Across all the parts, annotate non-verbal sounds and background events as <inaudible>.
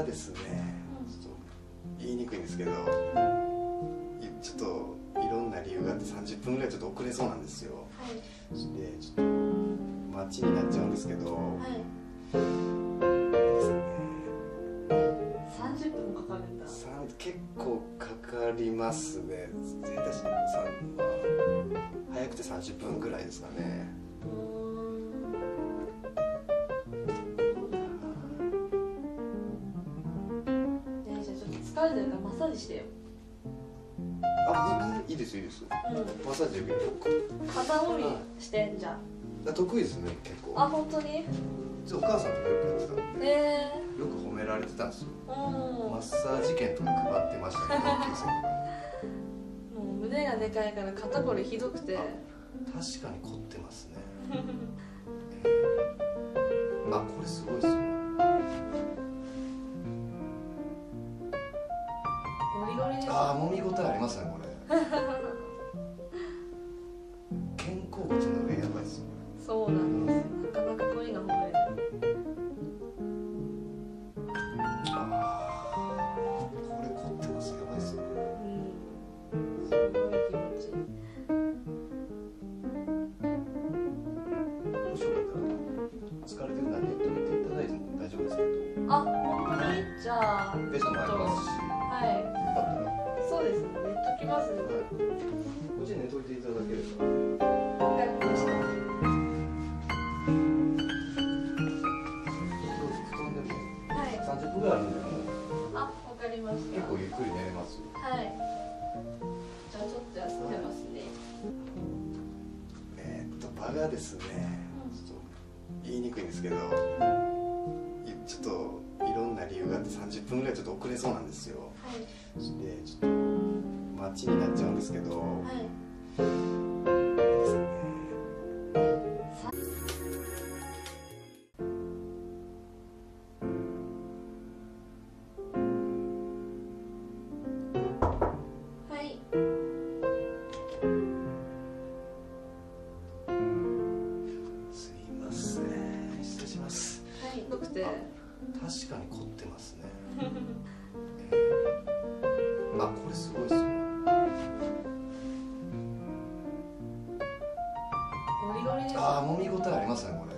がですね。ちょっと言いにくいんですけどいちょっといろんな理由があって30分ぐらいちょっと遅れそうなんですよ。はい。でちょっと待ちになっちゃうんですけど、はい。ですね30分もかかるんだ。結構かかりますね。絶対しさんまあ早くて30分ぐらいですかね疲れてるからマッサージしてよ。あいいですいいです。うマッサージできるん肩もみしてんじゃん。あ得意ですね結構。あ本当に？お母さんとかよくやってたんでええよく褒められてたんですよ。うん。マッサージ券とか配ってましたねもう胸がでかいから肩こりひどくて。確かに凝ってますね。あこれすごいですよゴリゴリですあー揉み応えありますねこれ。肩甲骨の上やばいですよそうなんですよ。なかなか恋がほぐれないあーこれ凝ってます。やばいですね。うん。すごい気持ちいい。疲れてるならネット見ていただいても大丈夫ですけど。あ本当に？じゃあベッドもありますし。よはいます。ねはい。こっちに寝といていただければわかりました布団でもはい30分ぐらいあるんでもうあわかりました。結構ゆっくり寝れますよはい。じゃあちょっと休めますね。えーっと場がですねちょっと言いにくいんですけどいちょっといろんな理由があって30分ぐらいちょっと遅れそうなんですよ。はい。でちょっと待ちになっちゃうんですけど、はい。はいすいません。失礼します。はい。よくて確かに凝ってますね。<laughs> あこれすごいですリゴリですあー揉み応えありますねこれ。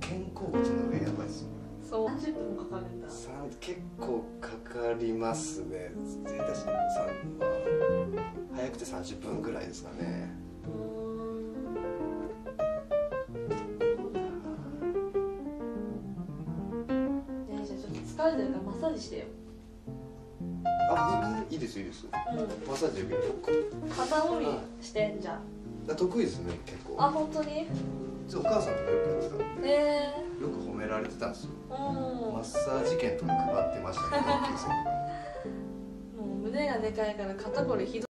肩甲骨の上やばいですよそう。30分もかかるんだ。結構かかりますね。絶対しさんまあ早くて30分ぐらいですかね。うーんねえじゃあちょっと疲れてるからマッサージしてよ。あいいですいいです。うん。マッサージできる肩もみしてんじゃんあ得意ですね結構。あ本当に？お母さんとかよくやってたんでええよく褒められてたんですよ。うん。マッサージ券とか配ってましたね同級生とか <laughs> もう胸がでかいから肩こりひど